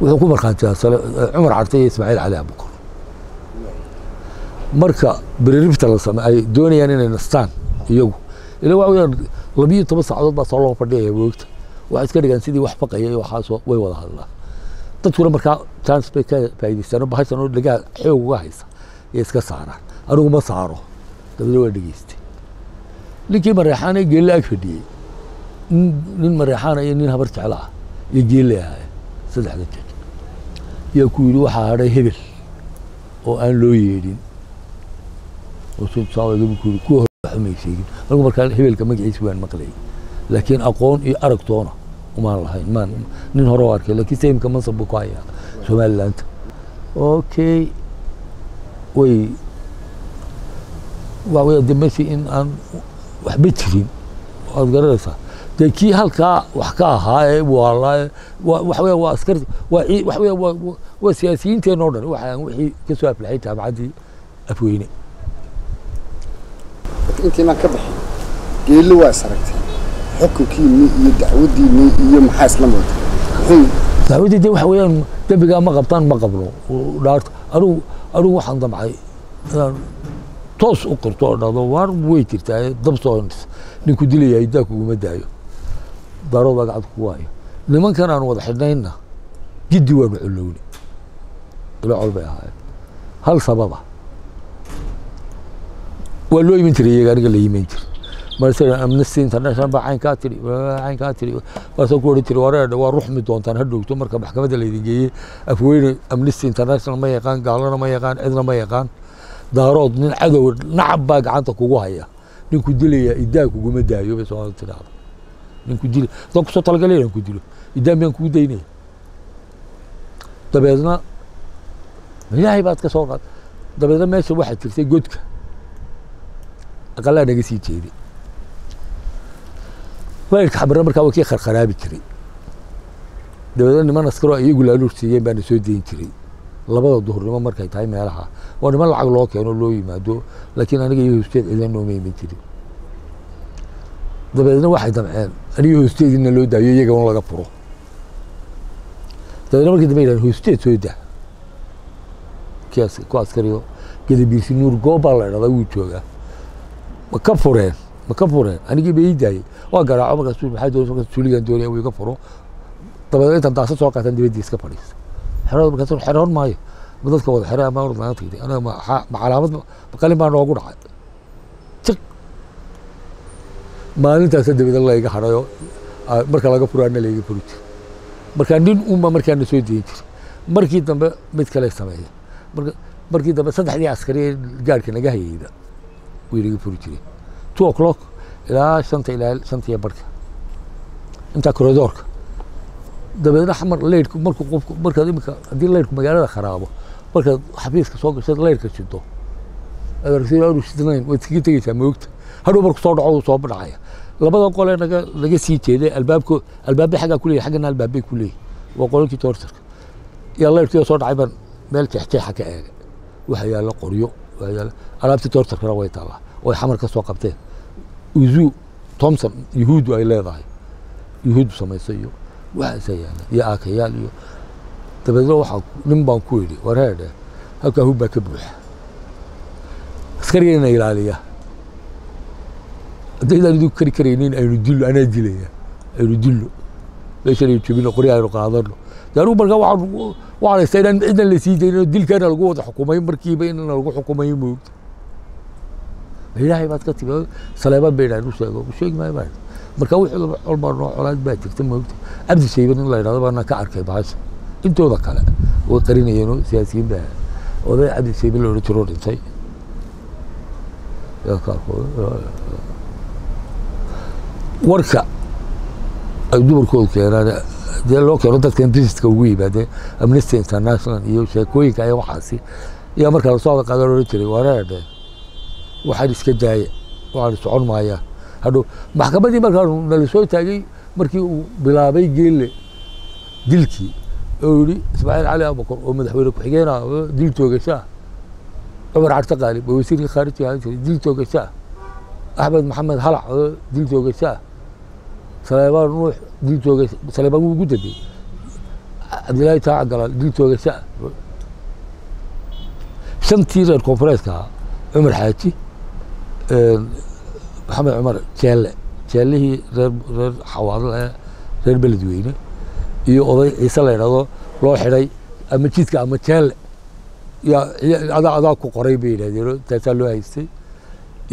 wuxuu ku markhaantiyaa cumar carte iyo ismaaciil cali abukar marka beriribta la same ay doonayaan inay nastaan iyagu ila waxa weyaan labiyo toban saacadood baa soo loo fadhiyaya moogta waxay iska dhigaan sidii wax baqaya iyo waxaasoo way wada hadlaan dadkuna markaa chance bay ka faa'iidaystaan oo bahashan oo dhagaa xoog uga haysa iyo iska saaraan anigu ma saaro dabadna waa dhegeystay ninkii mareexaana geelle ag fadhiyey nin mareexaana iyo nin habar jeclo ah iyo geelle ahaye saddexda jeer yaa ku yidhi waxaa hadhay hebel oo aan loo yeedhin. Oo kuwa may sheegin. Anigu markaa hebelka magaciisa waan maqlayay laakiin aqoon iyo aragtoona umaan lahayn maan nin hore u arkay laakiin sayimka mansab buu ku hayaa somaliland. Okay way waa way de meshi in aan waxba jirin waad garanaysaa dee kii halkaa wax ka ahaa ee waalaa waa waxa weya waa askari waa cii- waxa weya waa waa- siyaasiyiinteen oo dhan waxaan wixii ka soo aflaxay jaamacaddii afweyne. Intiinaan ka bixin geelle waa saragteen xukunkiinni iyo dacwaddiinni iyo maxaa isla mooda muxuu dacwadii de waxa weeyaan dembigaa ma qabtaan ma qabno. Dhaarta anigu anigu waxaan damcay. Inaan toos u qirto oo dhahdo waar way jirtaa dab soo ninku dilaya idaa kuguma daayo daarood baa gacanta kugu hayo nimankan aan wada xidhnayna giddi waanu colowni ila col bay ahaayeen. Hal sababa. Waa loo iman jiray iyaga aniga la iman jir marse amnesty international baa caynkaa tiri caynkaa tiri waasoo ku odhan jiri wareer waa ruxmi doontaan ha dhowto marka maxkamadda laydin geeyey afweyne amnesty international ma yaqaan gaalana ma yaqaan cidna ma yaqaan. Daarood nin cadow nacab baa gacanta kugu haya. Ninku dilaya idaa kuguma daayo bay soomaalida tidhaahda ninku dil. Dad ku soo talagalay inaan ku dilo. Idaa miyaan kugu daynaya dabeedna ilaahay baad ka soo qaad. Dabeedna meesha waxaa jirtay godka. Aqalaa naga sii jeeday weelka xabira markaa waa kii kharkharaabi jiray. Dabeedna niman askaro ay iyagu laaluur siiyeen baana soo deyin jiray. Labada duhurnimo markay tahay meelaha. Waa niman lacag loo keeno loo yimaado. Laakiin aniga iyo hoosteed ciidan nooma iman jirin dabeedna waxay damceen aniga hoosteed inna loo daayo iyaga un laga furo dabeedna markii dambe yidhahan hoosteed soo daa. Ku askariyo gadabiirsi nuur goob baa la idhahdaa wuu joogaa. Ma ka fureen ma ka fureen. Anigii ba ii waa garaaco markaas maxaa doonaysa markaas suuligan doonaya wuu iga furo. Dabeedna intaan daasa soo qaataan dibadii iska fadhiista. Xerood markaas xeroon maayo. Ma dadka wada xere ama orod laga tagtay. Anaga ma calaamad ma- qalin baa noogu dhacay maalintaasa dabeedna layga hadhayo ah, marka laga furaana layga furi jiro marka nin unba markaana soo deyin jira markii dambe mid kale sameeya markii dambe saddexdii askari ee gaarhka naga hayeyda way naga furi jireen two o'clock ilaa shanta ilaa shanta iyo barhka intaa koridoorka dabeedna xamar leyrhku markuu qofku markaad imika haddii leyrhku magaalada kharaabo markaad xafiiska soo gashaed leyrhka shido adarsiin aanu shidnayn waad iskaga tegeysaa moogta. Hadhow marku soo dhaco uu soo dhacaya labada qole naga sii jeeday albaabko albaabbe xaggaa kuleeyahy xaggana albaabbay ku leeyahy waa qolankii toortarka. Yaa leyrkii soo dhacay baan meel jeexjeexa ka eegay. Waxa yaalla qoryo alaabtii toortarkana way taallaa. Oo ay xamar ka soo qabteen. Uzu thomson yuhuuddu ay leedahay. Yuhuuddu samayso iyo yaalla iyo aakayaal iyo dabeedna waxaa nin baan ku yidhi wareedhe halkaa hub baa ka buuxa. Askarigana ilaaliya haddaydaan idinku kari karaynin aynu dillo anaa dilaya aynu dillo. Meeshan aynu jebino qori aynu qaadano de anugu markaa waxaan haystaa inaan cidan la sii daynin dilkaana lagu wada xukumay markiiba in lagu xukumay moogta ilaahay baad ka timi saleebaan bay idhahan u sheego u sheegi maayo baa marka wixii col baa noo colaad baa jirta moogta cabdi shayban in la idhahdo baana ka arkay bahasha. Intooda kale way qarinayeen siyaasiyiin baa. Oday cabdi shayban la odhan jiroo dhintay. Qaarkood warka ay dumarkoodu keenaan dee loo keeno dadkan visitka ugu yimaadee amnesty international iyo sheekooyinka aya waxaasi ayaa markaa la soo wada qaadan jiray. Wareedhe waxaan iska daaya waxaan socon maayaa hadhow maxkamaddii markaa nala soo taagay markii uu bilaabay geelle dilkii oo yidhi ismaaciil cali abakor oo madaxweyne ku-xigeenah dil toogashaa cumar qaalib oo wasiirka jiray dil toogashaa axmed maxamed halac oo dil toogashaa saleebaan nuux dil toogasha saleebaan wuu ugu dambeeyey cabdillaahi taaca galaal dil toogashaa shantii reer koonfureeska cumar xaaji maxamed cumar jeelle jeellihii reer reer xawaadle ee reer beledweyne iyo oday ciise la yidhahdo loo xidhay ama jidka ama jeelle yaa adaa ku qoray bay yidhahdeen taasaa loo haystay.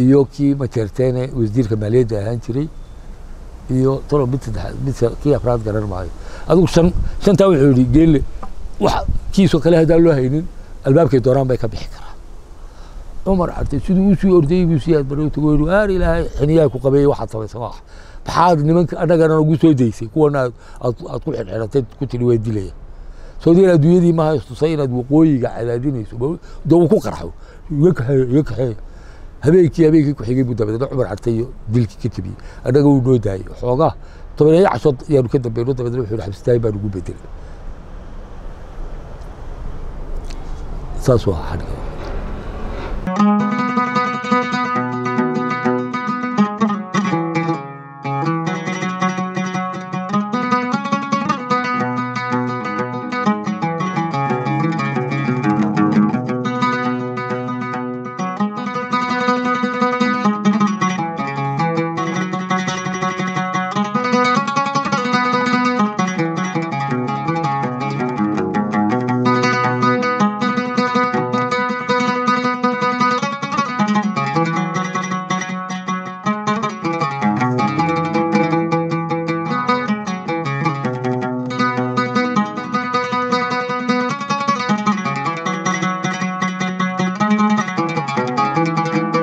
Iyo kii majeerteene wasiirka maaliyadda ahaan jiray iyo talo mid saddexaad mid kii afraad garan maayo. Adigu shan shantaa wuxuu yidhi geelle wax kiisoo kale haddaan loo haynin albaabkay doonaan bay ka bixi karaa cumar carte siduu u sii ordayey buu sii adbaray tago yidhi waar ilaahay xiniyaa ku qabeeyey waxaad samaysa maaha maxaad nimanka annagana nagu soo daysay kuwana aad ku xidhxidhatay ku tidhi waa dilaya. Saudiyan adduunyadii maaha istusay inaad waqooyiga cadaadinayso dee uu ku qarxo iga kaxeeyo iga kaxeeyo habeenkii habeenkii ku xigay buu dabadeedna cumar carte iyo dilkii ka jebiyey annaga uu noo daayey xoogaa tobaneeyo cashood ayaanu ka dambeyno dabadeedna wuxuu xabsitaayin baan ugu bedelay saas waa xadhiga